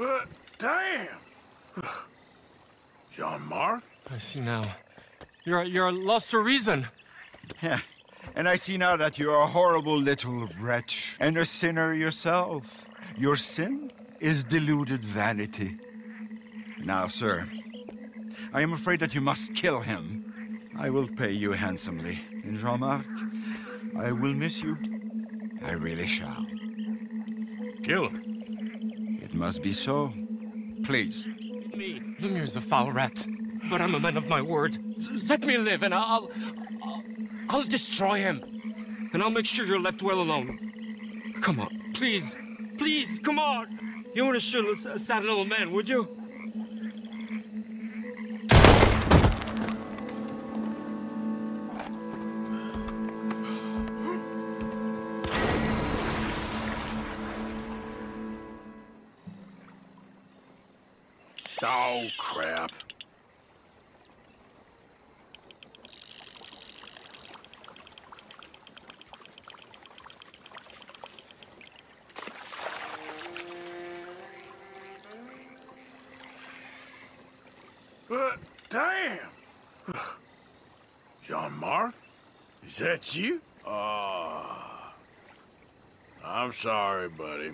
Uh, damn! Jean-Marc? I see now. You're, you're lost to reason. Yeah. And I see now that you're a horrible little wretch and a sinner yourself. Your sin is deluded vanity. Now, sir, I am afraid that you must kill him. I will pay you handsomely. And Jean-Marc, I will miss you. I really shall. Kill him. It must be so. Please. Me. A foul rat, but I'm a man of my word. Let me live, and I'll, I'll, I'll destroy him, and I'll make sure you're left well alone. Come on, please, please, come on. You wouldn't shoot a sad little man, would you? Oh, crap. Uh, damn! Jean-Marc? Is that you? Ah. I'm sorry, buddy.